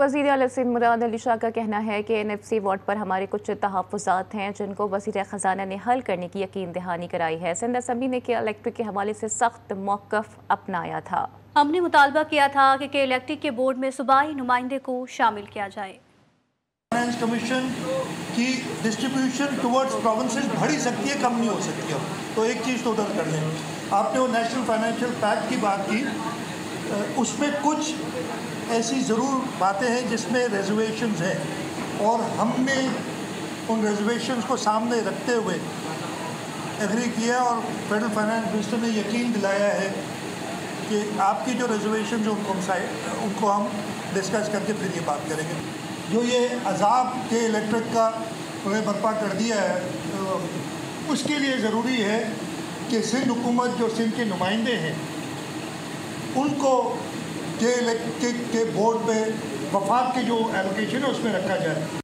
वज़ीर अल मुराद अली शाह का कहना है कि एन एफ़ सी वार्ड पर हमारे कुछ तहफ़ात हैं, जिनको वज़ीर ख़जाना ने हल करने की यकीन दहानी कराई है। सिंध असम्बली ने के इलेक्ट्रिक के हवाले से सख्त मौक़ अपनाया था। हमने मुतालबा किया था कि के इलेक्ट्रिक के बोर्ड में सूबाई नुमाइंदे को शामिल किया जाए। फाइनेंस कमीशन की डिस्ट्रीब्यूशन टुवर्ड्स प्रोविंसेस बढ़ सकती है, कम नहीं हो सकती है। तो एक चीज़ तो उधर कर लें आपने वो नेशनल फाइनेंशियल पैक्ट की बात की उसमें कुछ ऐसी ज़रूर बातें हैं जिसमें रिजर्वेशन हैं। और हमने उन रिजर्वेशन को सामने रखते हुए एग्री किया और फेडरल फाइनेंस मिनिस्टर ने यकीन दिलाया है कि आपकी जो रिजर्वेशन जो उनको उनको हम डिस्कस करके फिर ये बात करेंगे। जो ये अजाब के इलेक्ट्रिक का उन्हें बर्पा कर दिया है उसके लिए ज़रूरी है कि सिंध हुकूमत, जो सिंध के नुमाइंदे हैं, उनको के, के, के बोर्ड पे वफाक की जो एलोकेशन है उसमें रखा जाए।